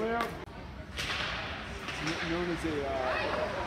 Known as a uh,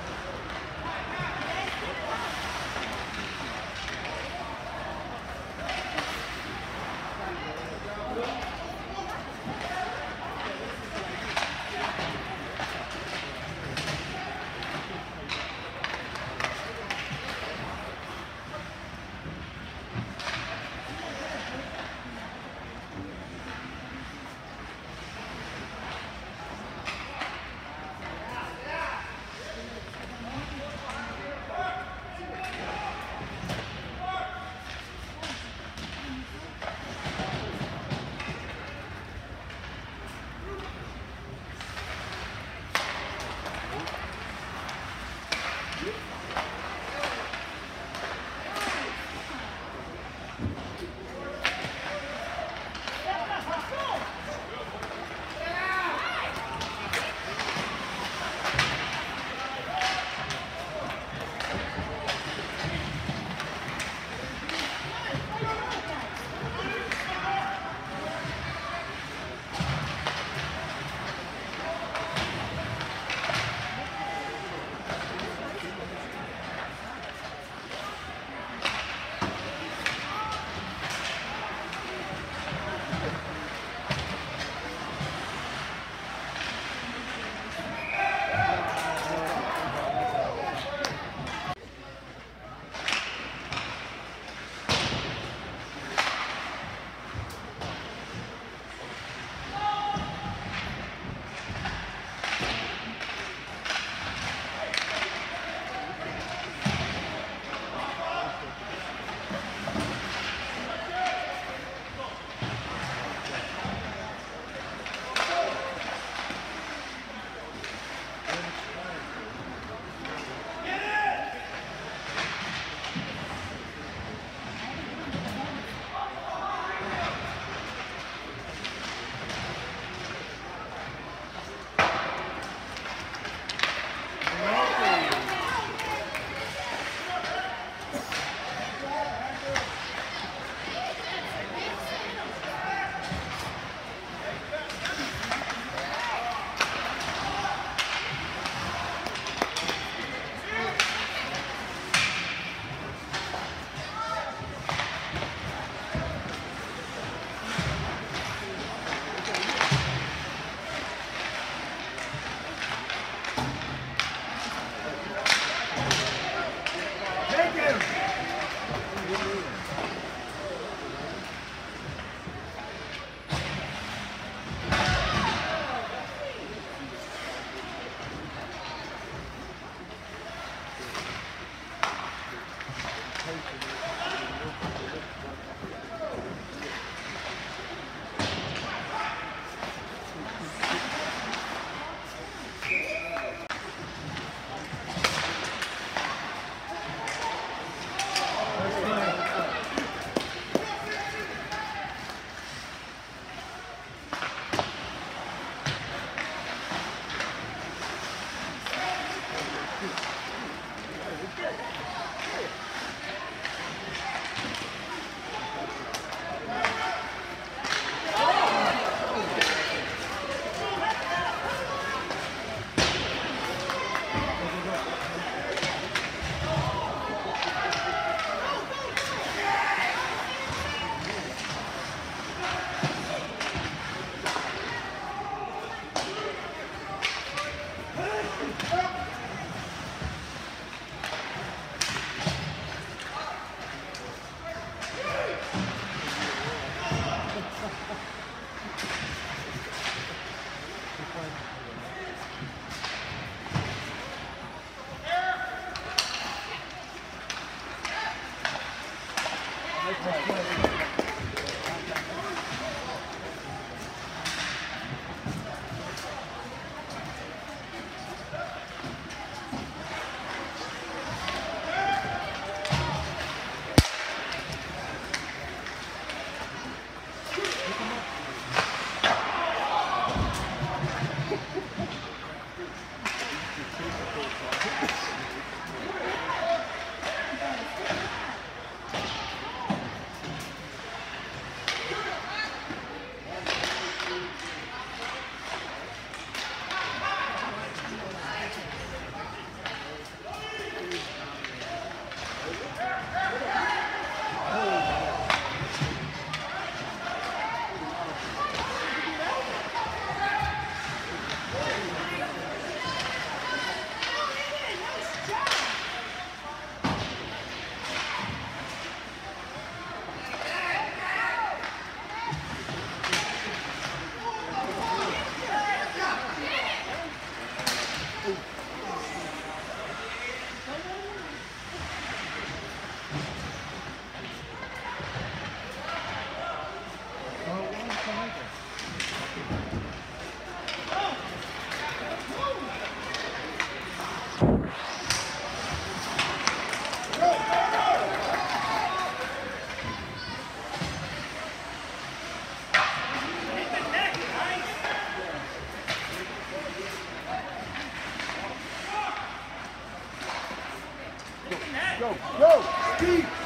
Go, go, speed.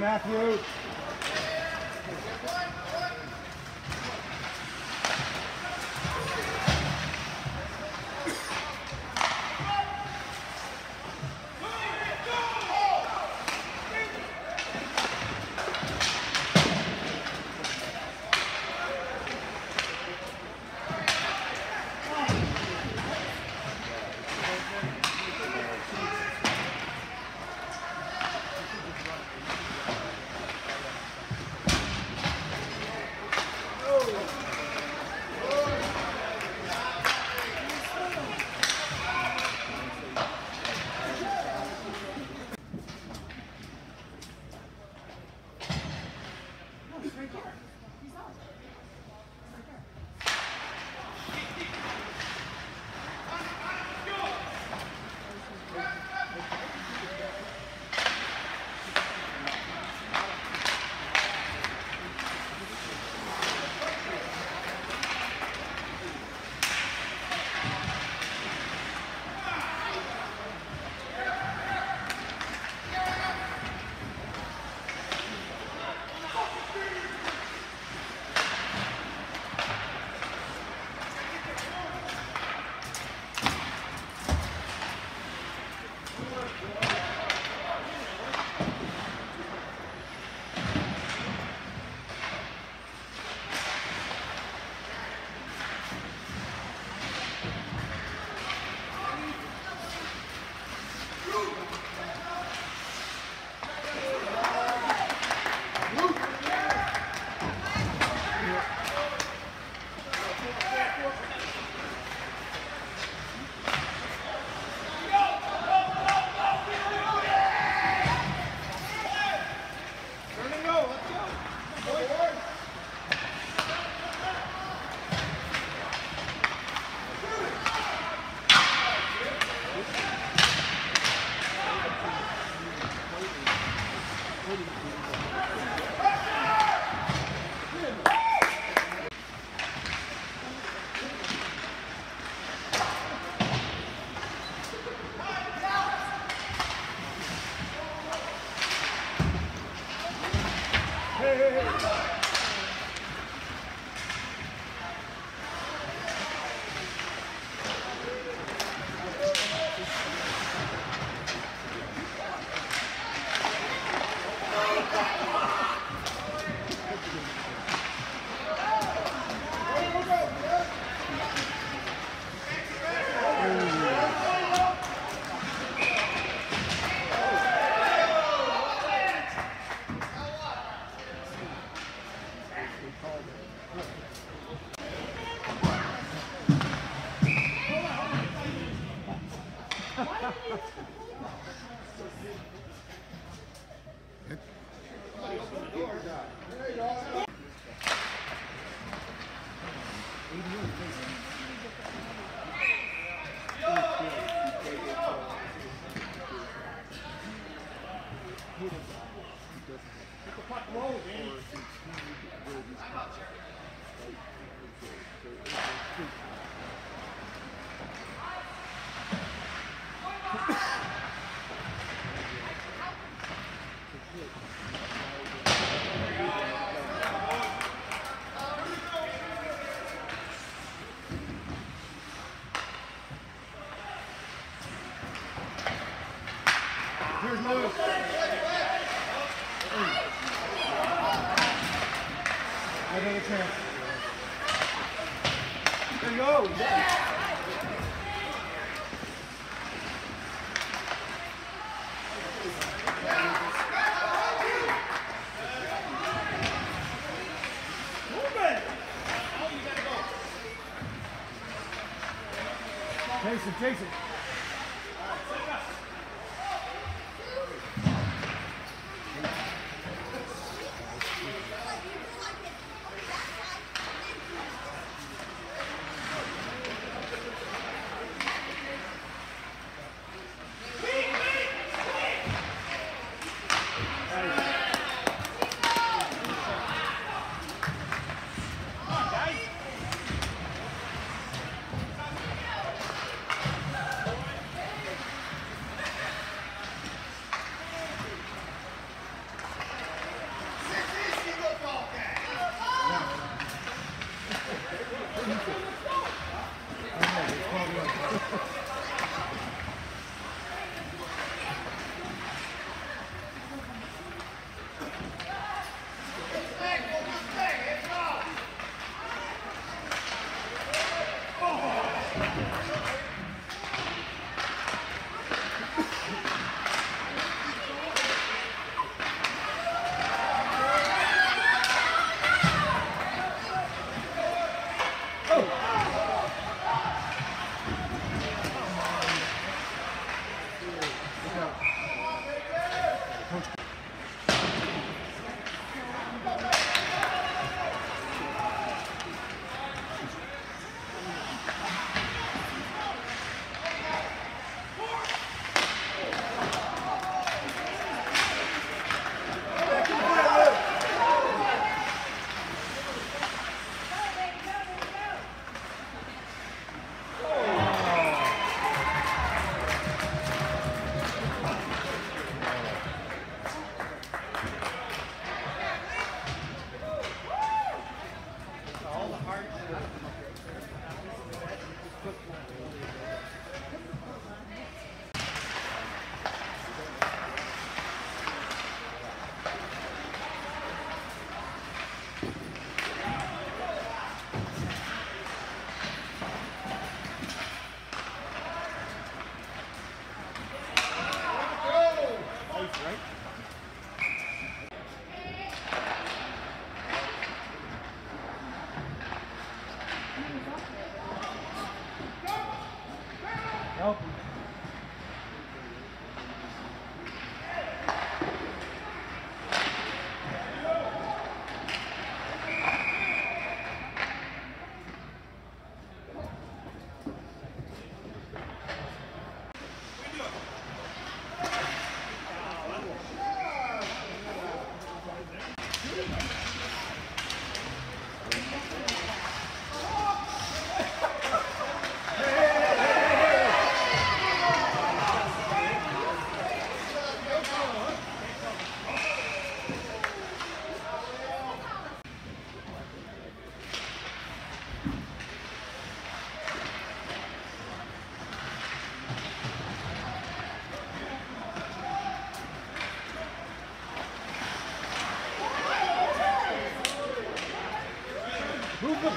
Matthew. Good play, Matthew. Hey, Here's move. Another chance. There you go. Yeah. Jason, Jason.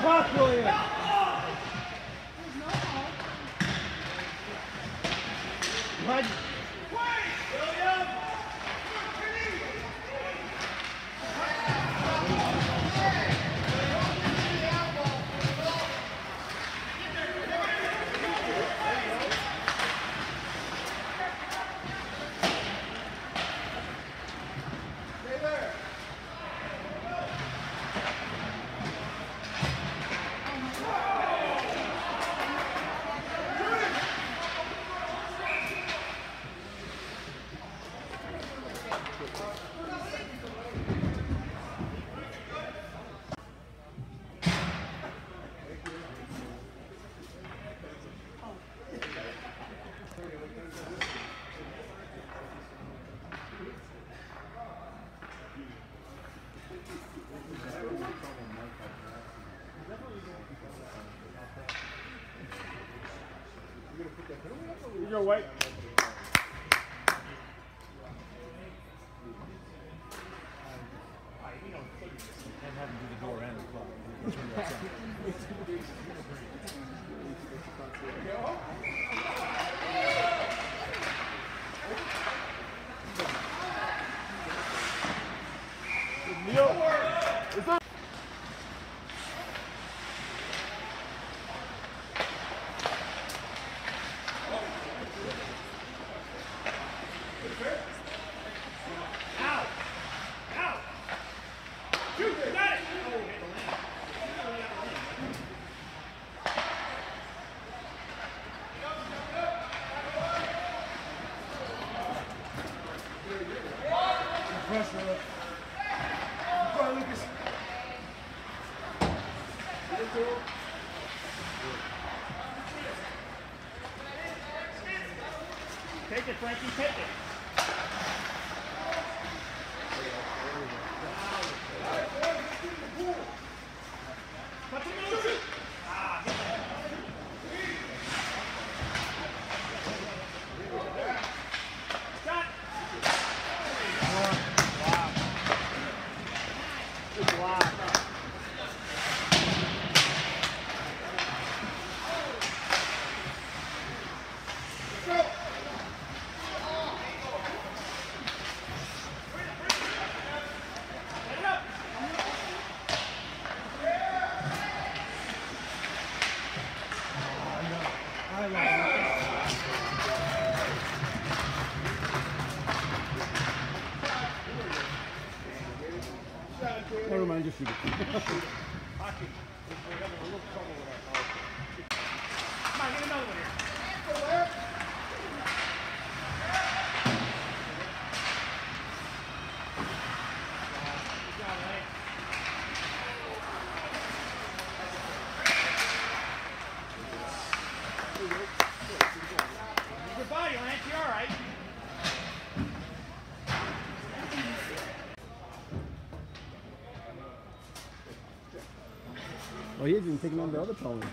Move the Your way. And have him do the door and the clock. Take it, Frankie, take すぐ。taking on the other problem.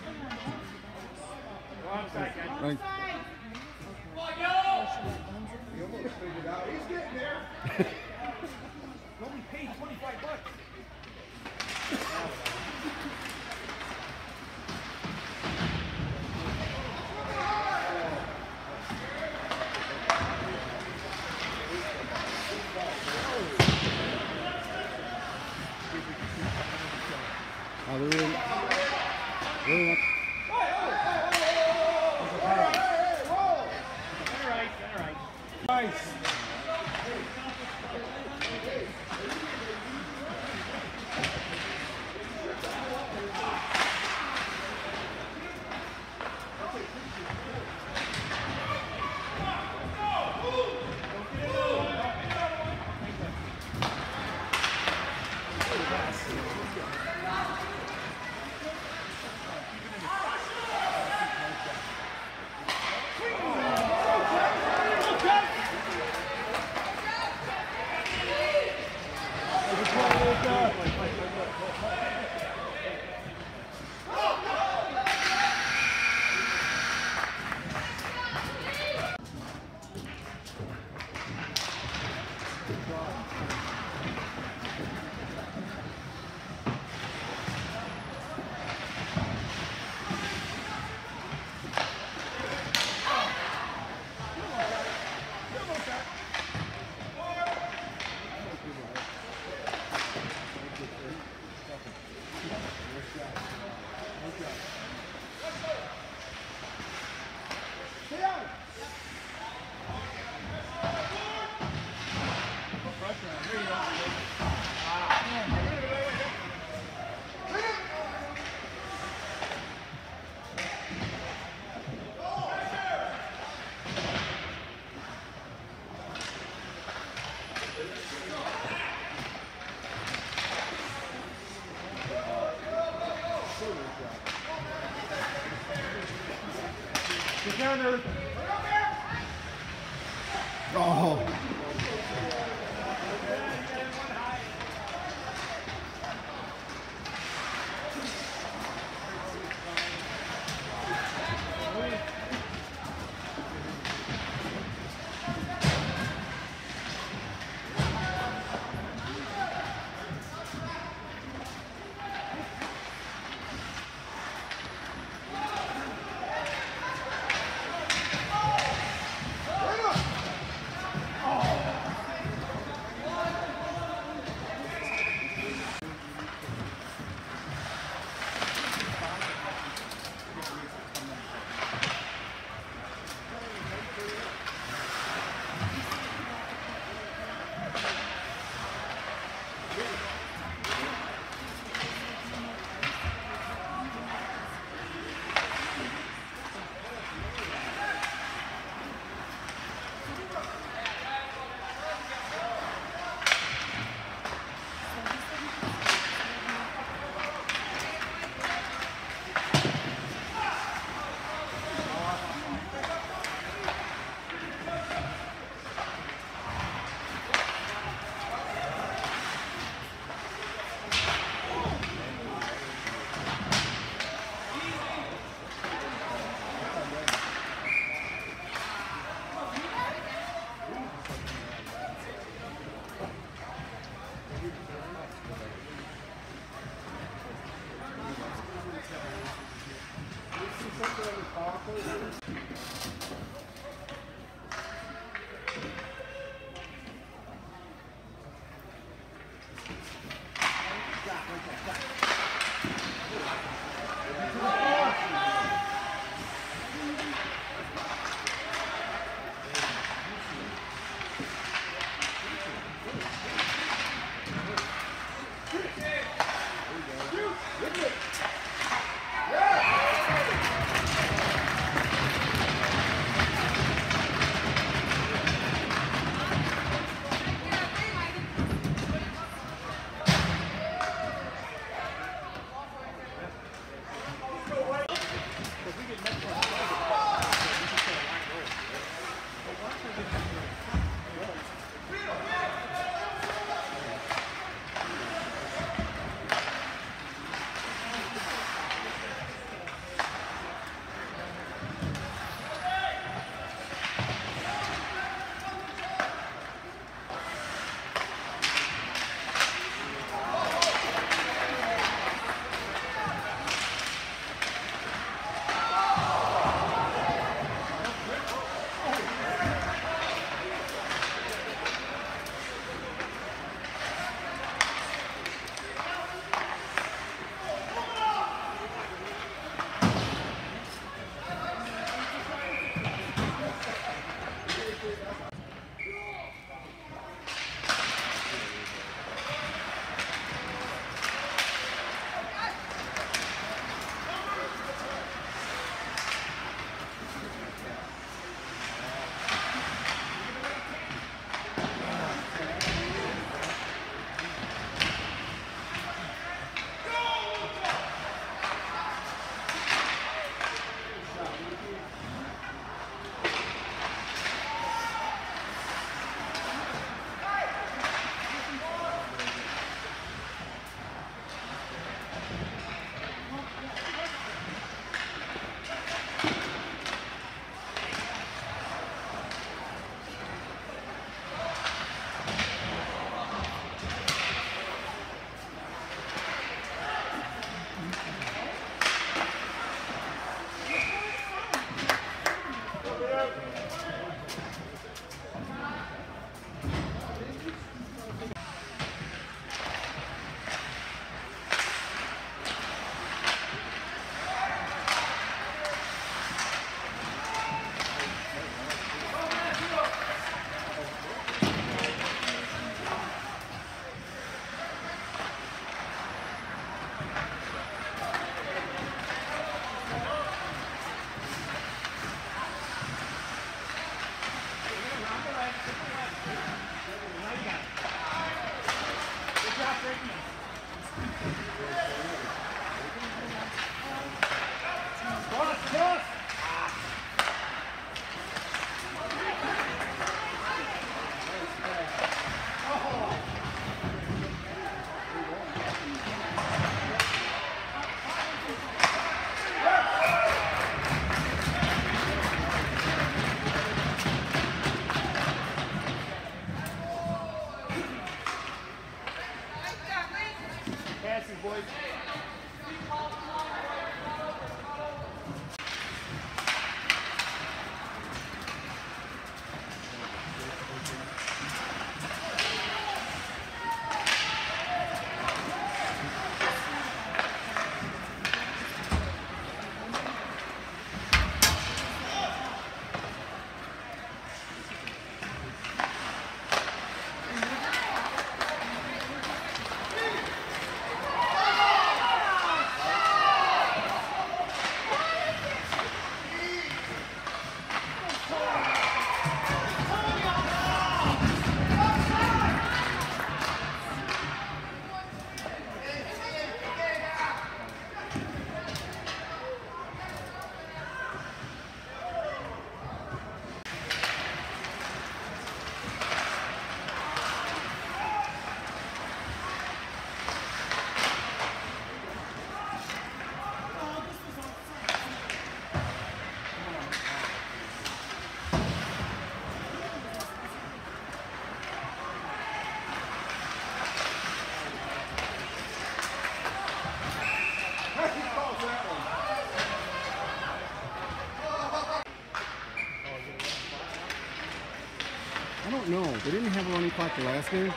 We didn't have a running clock the last game.